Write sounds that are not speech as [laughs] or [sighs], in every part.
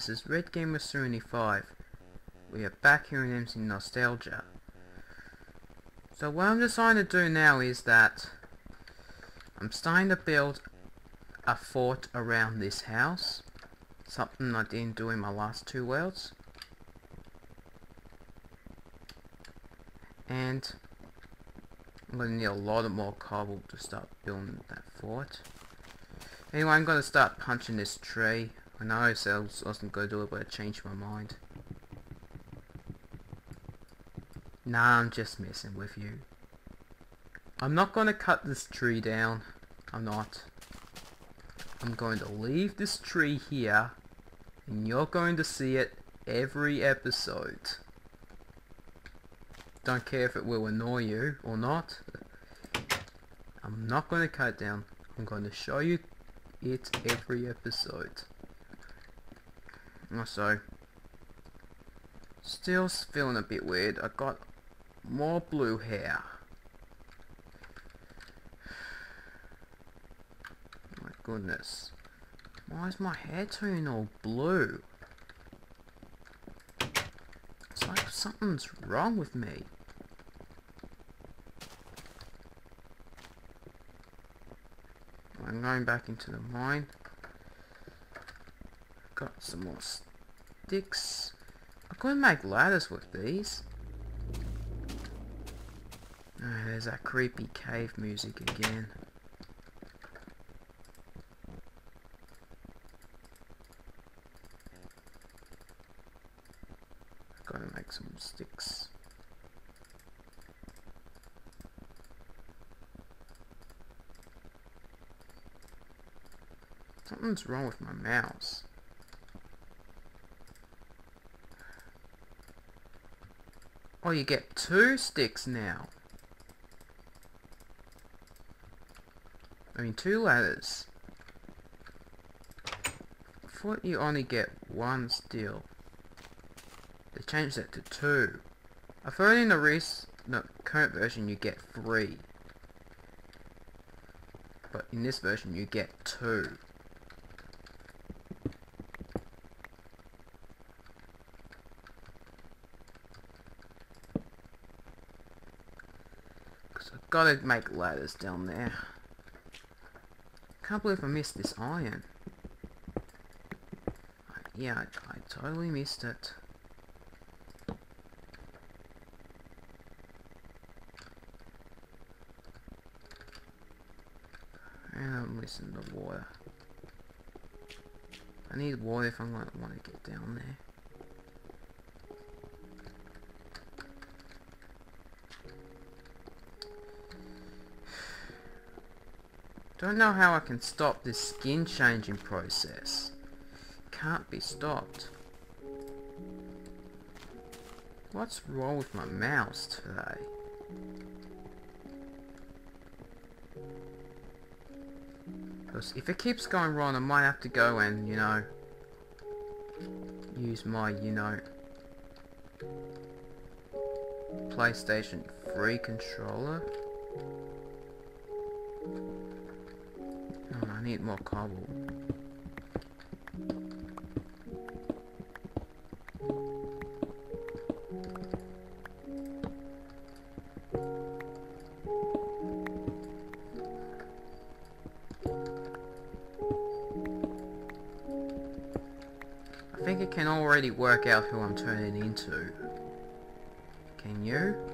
This is Red Gamer 75. We are back here in MC Nostalgia. So what I'm deciding to do now is that I'm starting to build a fort around this house. Something I didn't do in my last two worlds. And I'm going to need a lot of more cobble to start building that fort. Anyway, I'm going to start punching this tree. I know I said I wasn't going to do it, but I changed my mind. Nah, I'm just messing with you. I'm not going to cut this tree down. I'm not. I'm going to leave this tree here, and you're going to see it every episode. Don't care if it will annoy you or not. I'm not going to cut it down. I'm going to show you it every episode. Oh, also, still feeling a bit weird. I've got more blue hair. My goodness. Why is my hair turning all blue? It's like something's wrong with me. I'm going back into the mine. Got some more sticks. Going to make ladders with these. Oh, there's that creepy cave music again. Gotta make some sticks. Something's wrong with my mouse. Oh, you get two sticks now. I mean, two ladders. I thought you only get one still. They changed that to two. I've heard in the recent, the current version you get three. But in this version you get two. Gotta make ladders down there. Can't believe I missed this iron. Yeah, I, I totally missed it. And missing the water. I need water if I'm gonna want to get down there. Don't know how I can stop this skin changing process. Can't be stopped. What's wrong with my mouse today? Because if it keeps going wrong, I might have to go and, you know, use my, you know, PlayStation 3 controller. Need more cobble. I think it can already work out who I'm turning into. Can you?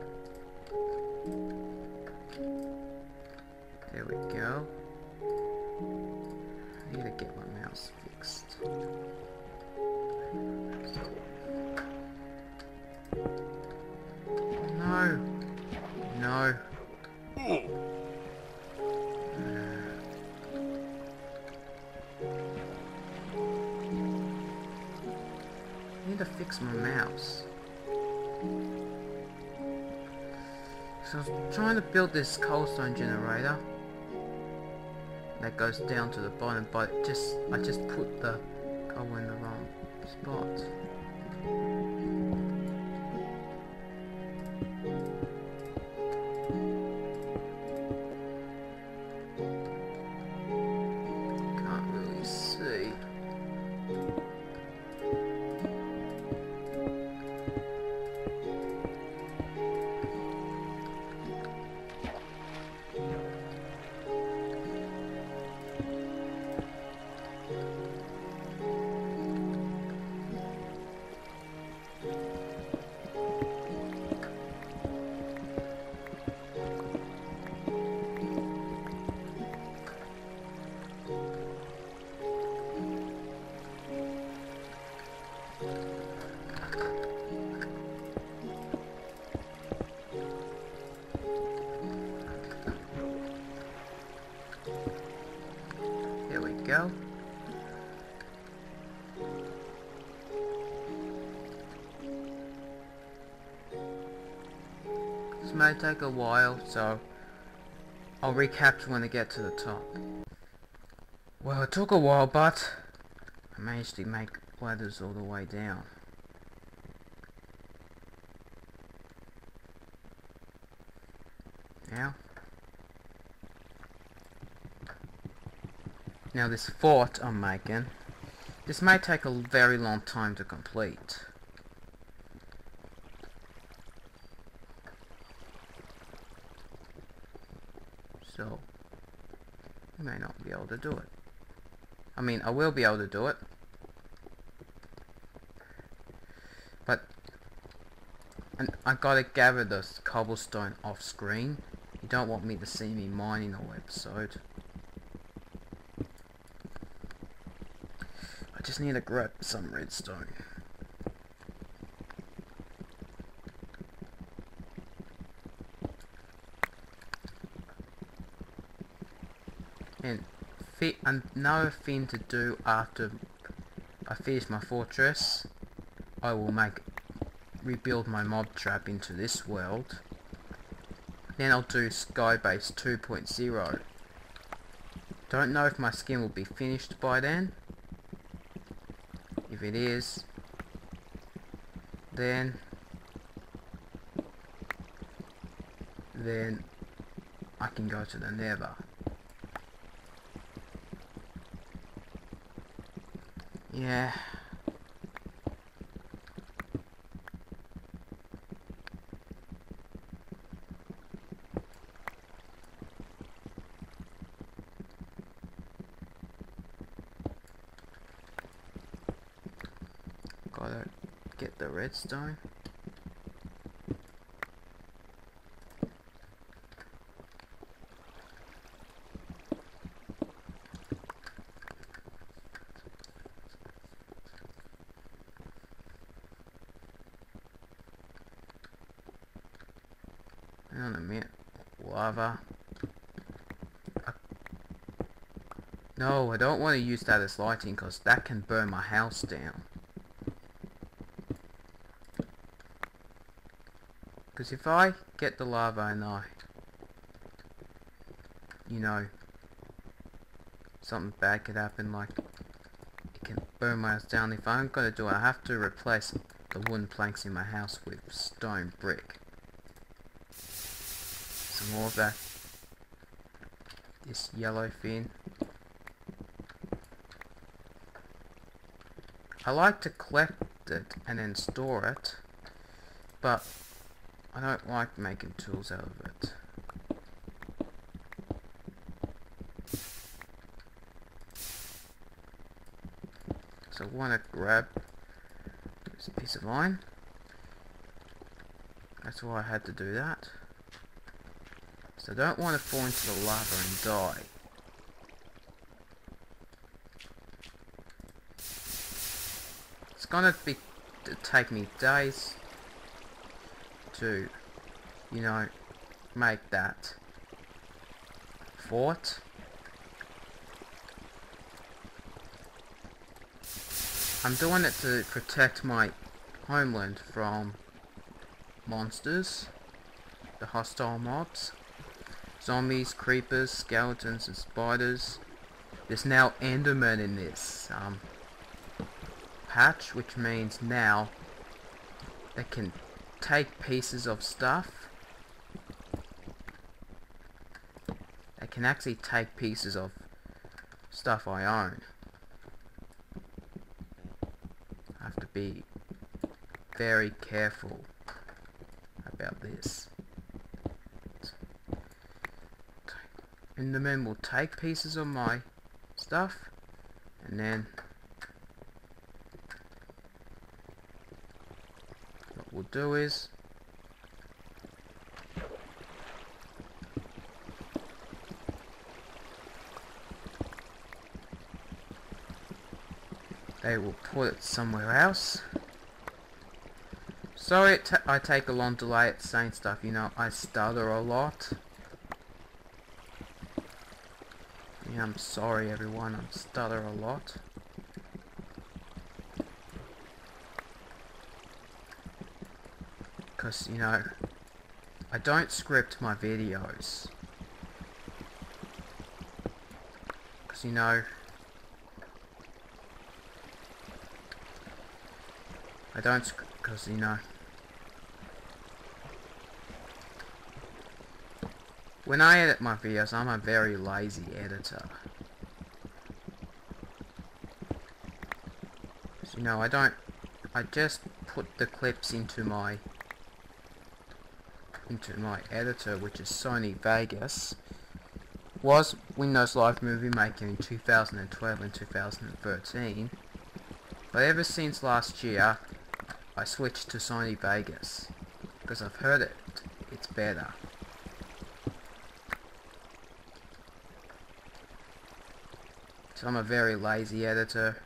No. Hmm. I need to fix my mouse. So I was trying to build this cobblestone generator that goes down to the bottom, but just I just put the coal in the wrong spot. May take a while, so I'll recapture when I get to the top. Well, it took a while, but I managed to make ladders all the way down. Now, now this fort I'm making, this may take a very long time to complete. So, I may not be able to do it. I mean, I will be able to do it. But, and I gotta gather this cobblestone off screen. You don't want me to see me mining all episode. I just need to grab some redstone. And fi another thing to do after I finish my fortress, I will make rebuild my mob trap into this world. Then I'll do Skybase 2.0. Don't know if my skin will be finished by then. If it is, then then I can go to the nether. Yeah. Gotta get the redstone. Hang on a minute. Lava. No, I don't want to use that as lighting because that can burn my house down. Because if I get the lava and I, you know, something bad could happen, like it can burn my house down. If I'm going to do it, I have to replace the wooden planks in my house with stone brick. More of that, this yellow thing. I like to collect it and then store it, but I don't like making tools out of it. So I want to grab this piece of line. That's why I had to do that. So I don't want to fall into the lava and die. It's gonna be take me days to, you know, make that fort. I'm doing it to protect my homeland from monsters, the hostile mobs, zombies, creepers, skeletons and spiders. There's now Enderman in this um, patch, which means now they can take pieces of stuff. They can actually take pieces of stuff I own. I have to be very careful about this. Endermen will take pieces of my stuff and then what we'll do is they will put it somewhere else. Sorry I take a long delay at saying stuff you know I stutter a lot Yeah, I'm sorry everyone, I stutter a lot. Because, you know, I don't script my videos. Because, you know, I don't, because, you know, When I edit my videos, I'm a very lazy editor. So, you know, I don't... I just put the clips into my... into my editor, which is Sony Vegas. Was Windows Live Movie Maker in 2012 and 2013. But ever since last year, I switched to Sony Vegas. Because I've heard it. It's better. I'm a very lazy editor.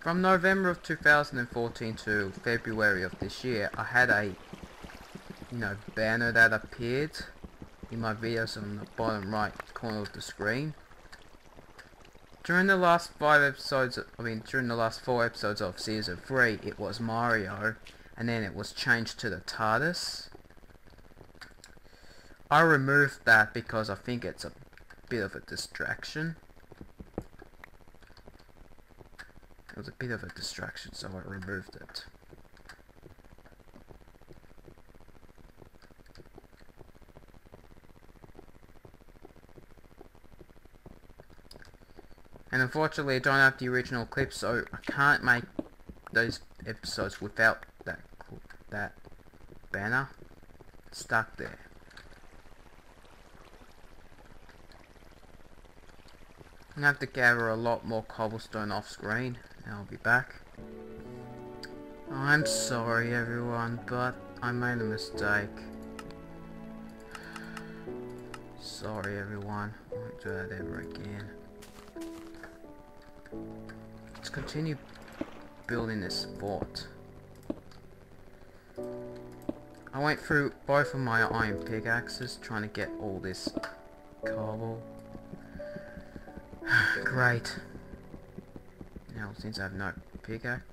From November of 2014 to February of this year, I had a, you know, banner that appeared in my videos on the bottom right corner of the screen. During the last five episodes, I mean, during the last four episodes of season 3, it was Mario, and then it was changed to the TARDIS. I removed that because I think it's a bit of a distraction. It was a bit of a distraction, so I removed it. And unfortunately I don't have the original clip, so I can't make those episodes without that that banner stuck there. I'm gonna have to gather a lot more cobblestone off screen and I'll be back. I'm sorry everyone, but I made a mistake. Sorry everyone, won't do that ever again. Let's continue building this fort. I went through both of my iron pickaxes trying to get all this cobble. Great. Now, since I have no pickaxe.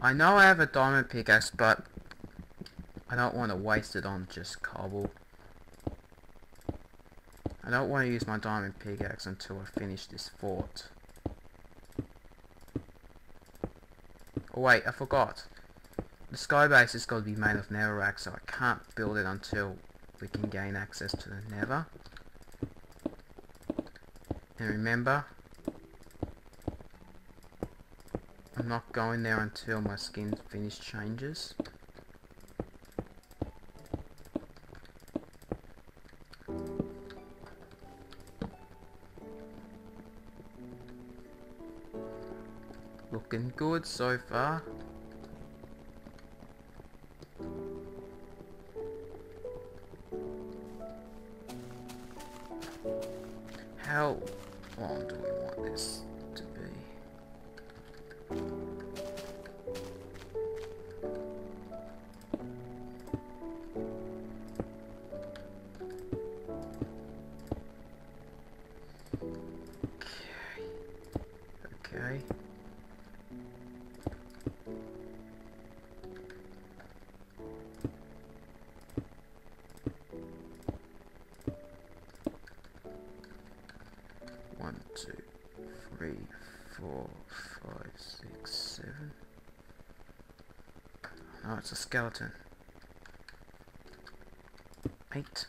I know I have a diamond pickaxe, but I don't want to waste it on just cobble. I don't want to use my diamond pickaxe until I finish this fort. Oh wait, I forgot. The skybase has got to be made of netherrack, so I can't build it until we can gain access to the nether. And remember, I'm not going there until my skin finish changes. Looking good so far. Skeleton. Eight.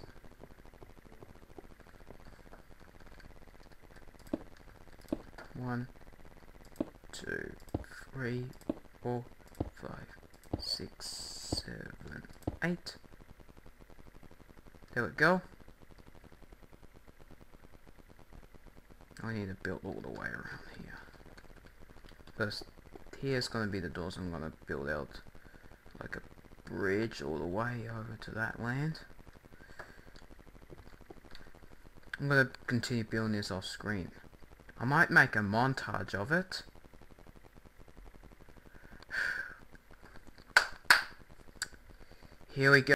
One, two, three, four, five, six, seven, eight. There we go. I need to build all the way around here. First, here's going to be the doors I'm going to build out bridge all the way over to that land. I'm going to continue building this off screen. I might make a montage of it. [sighs] Here we go.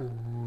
Oh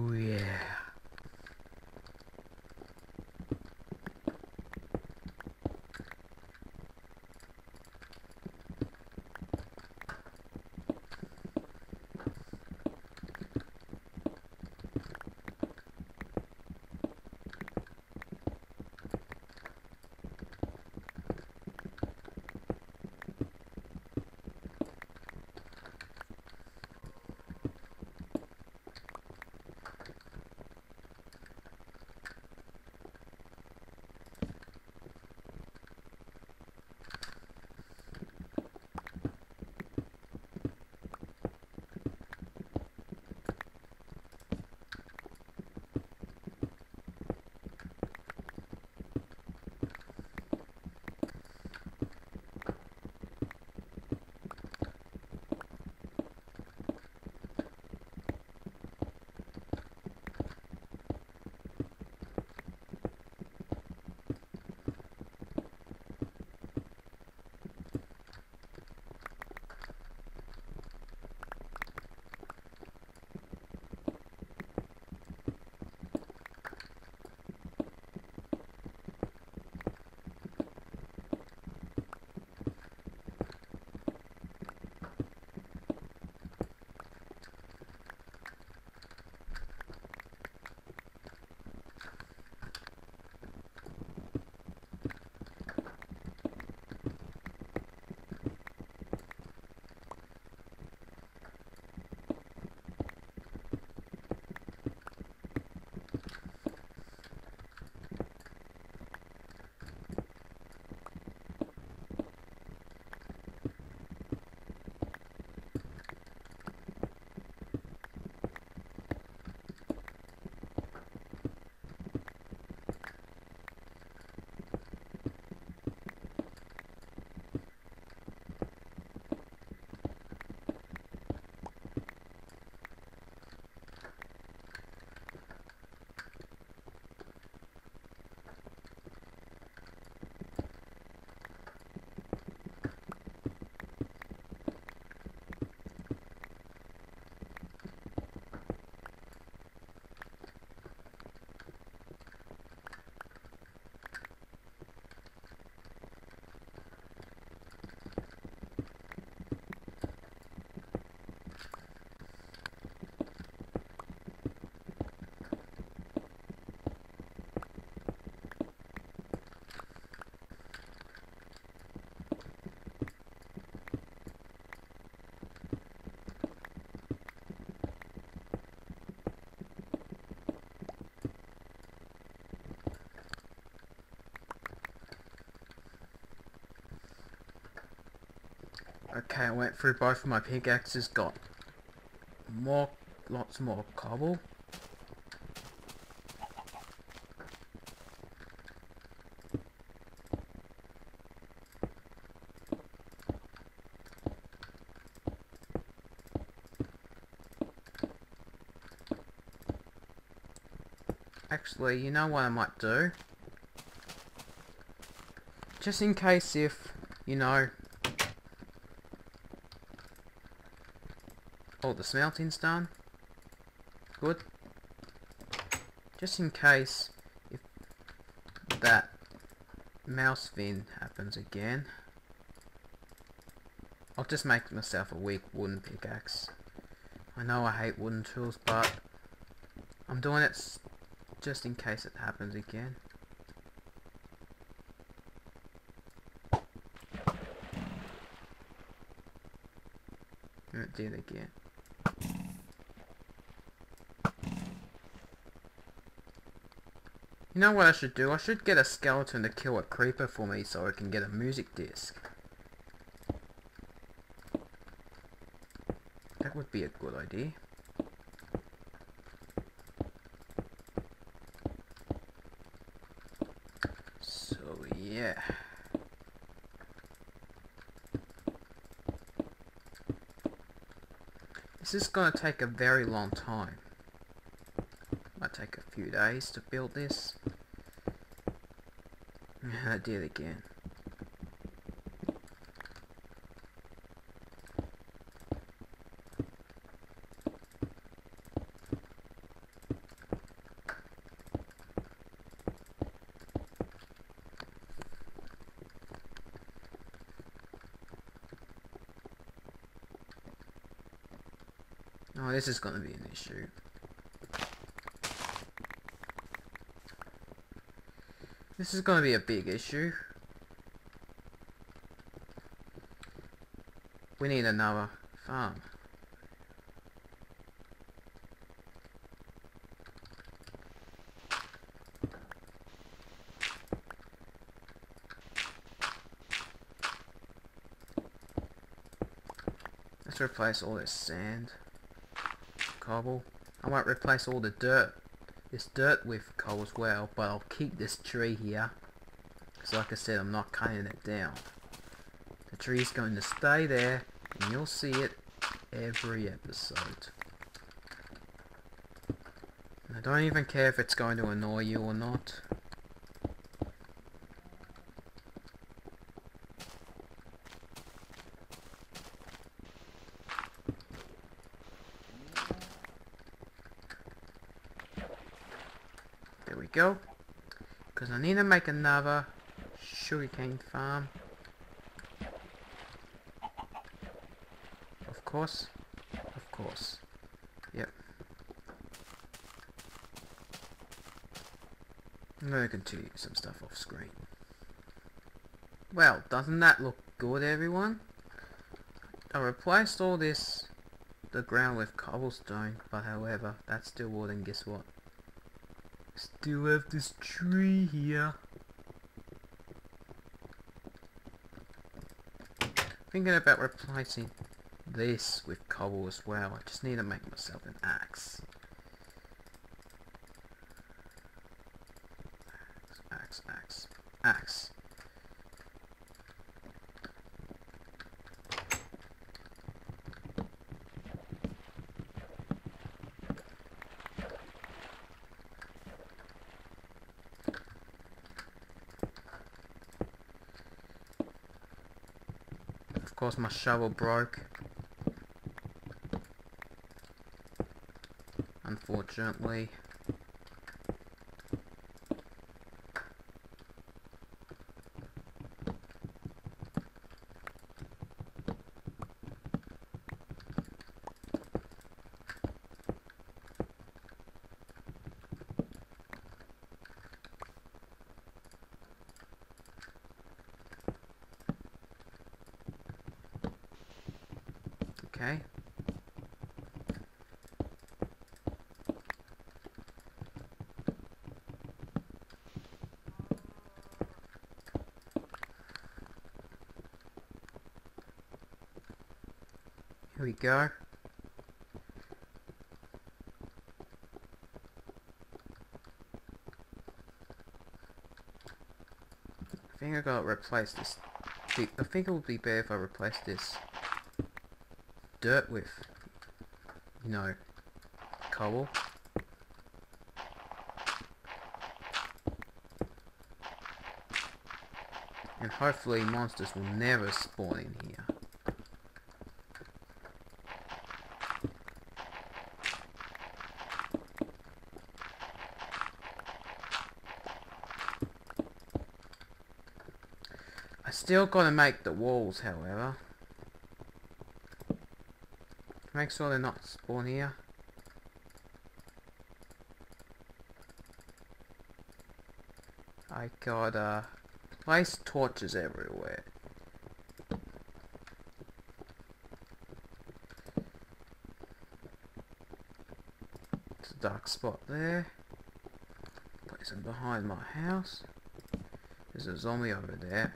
Okay, I went through both of my pickaxes, got more, lots more cobble. Actually, you know what I might do? Just in case if, you know, all the smelting's done. Good. Just in case if that mouse fin happens again. I'll just make myself a weak wooden pickaxe. I know I hate wooden tools, but I'm doing it just in case it happens again. It did again. You know what I should do? I should get a skeleton to kill a creeper for me so I can get a music disc. That would be a good idea. So, yeah. This is going to take a very long time few days to build this. [laughs] I did again. Oh, this is going to be an issue. This is going to be a big issue. We need another farm. Let's replace all this sand, cobble. I won't replace all the dirt, this dirt with coal as well, but I'll keep this tree here. Because like I said, I'm not cutting it down. The tree's going to stay there, and you'll see it every episode. And I don't even care if it's going to annoy you or not. There we go. Because I need to make another sugarcane farm. Of course. Of course. Yep. I'm going to continue some stuff off screen. Well, doesn't that look good, everyone? I replaced all this, the ground with cobblestone, but however, that's still wouldn't, guess what? Still have this tree here. Thinking about replacing this with cobble as well. I just need to make myself an axe axe, axe. Of course my shovel broke. Unfortunately. Okay. Here we go. I think I gotta replace this. I think it would be better if I replace this dirt with, you know, cobble. And hopefully monsters will never spawn in here. I still gotta make the walls, however. Make sure they're not spawn here. I got uh place torches everywhere. It's a dark spot there. Place them behind my house. There's a zombie over there.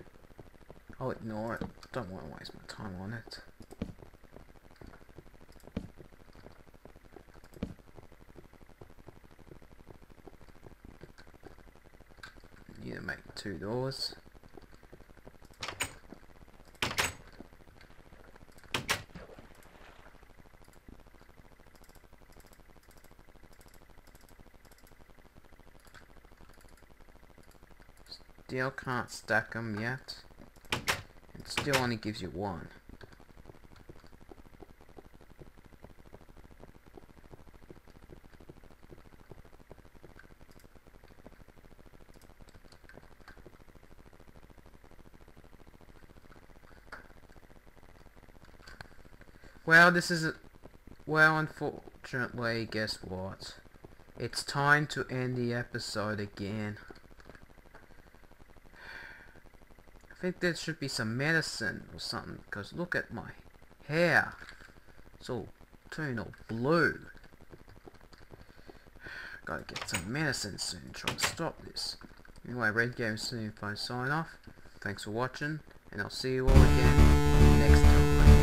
I'll ignore it. Don't want to waste my time on it. Need to make two doors. Still can't stack them yet. It still only gives you one. Well, this is well, unfortunately, guess what? It's time to end the episode again. I think there should be some medicine or something, because look at my hair. It's all turning all blue. Gotta get some medicine soon, try to stop this. Anyway, Red Game soon if I sign off. Thanks for watching, and I'll see you all again next time.